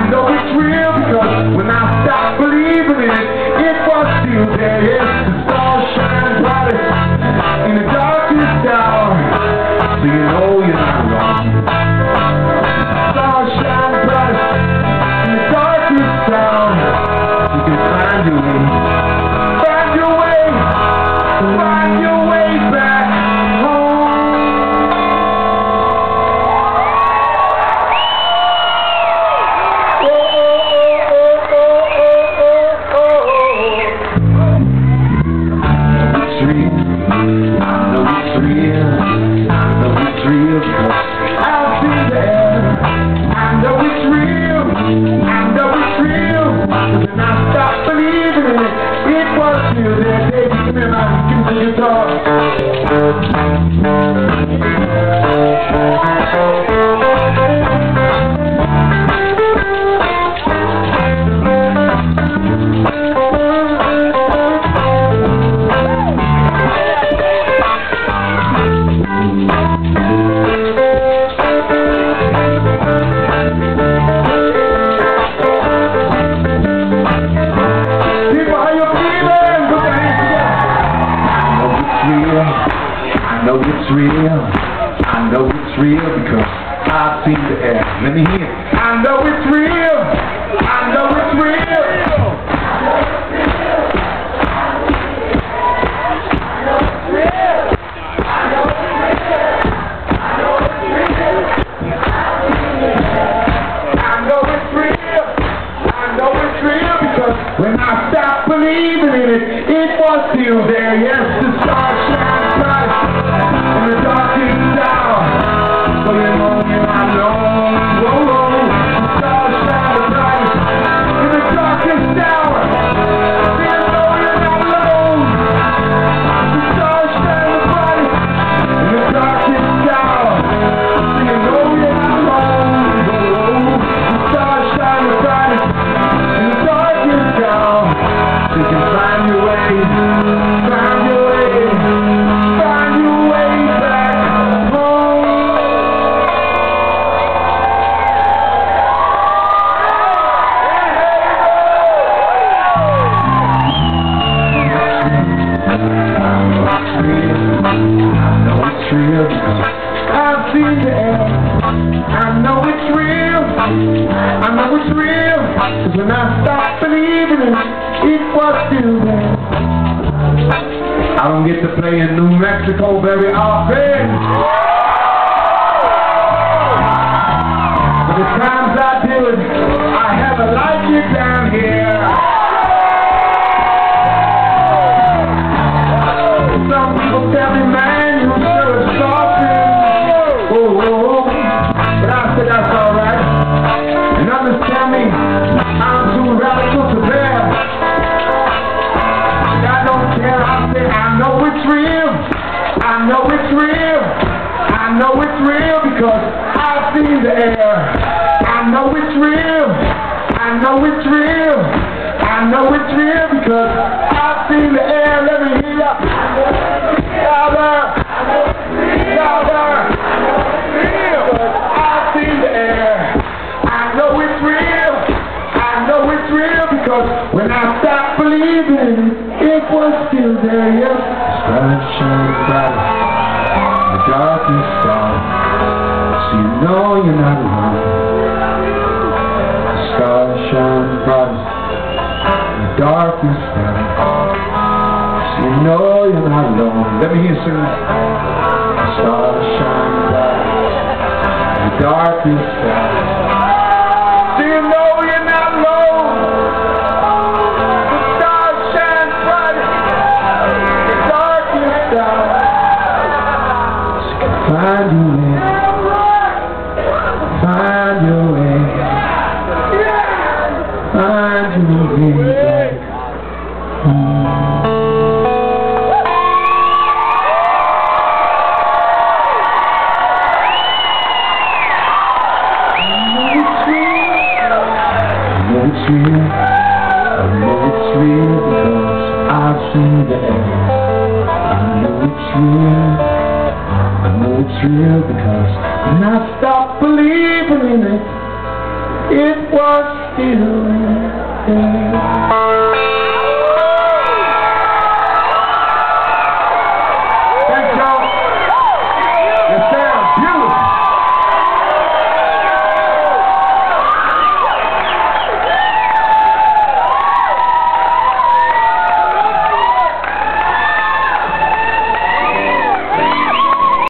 I know it's real because when I stopped believing in it, it was still there. The stars shine brighter in the darkest hour. So you know you're not wrong. The stars shine brighter in the darkest hour. You can find your way. Give know it's real. I know it's real because I've seen the air. Let me hear. I know it's real. No. It's real. I know it's real. When I stopped believing in it, it was still there. Yes, the stars 'Cause when I stopped believing it, it was still there. I don't get to play in New Mexico very often. But the because I've seen the air. I know it's real. I know it's real. I know it's real because I've seen the air. Let me hear ya. Louder. Louder. Because I've the air. I know it's real. I know it's real because when I stopped believing, it was still there. Yes, stars shine bright the darkest hour, so you know you're not alone. The stars shine bright in the darkest hour, so you know you're not alone. Let me hear you sing. The stars shine bright in the darkest hour. It's real because when I stopped believing in it, it was still there.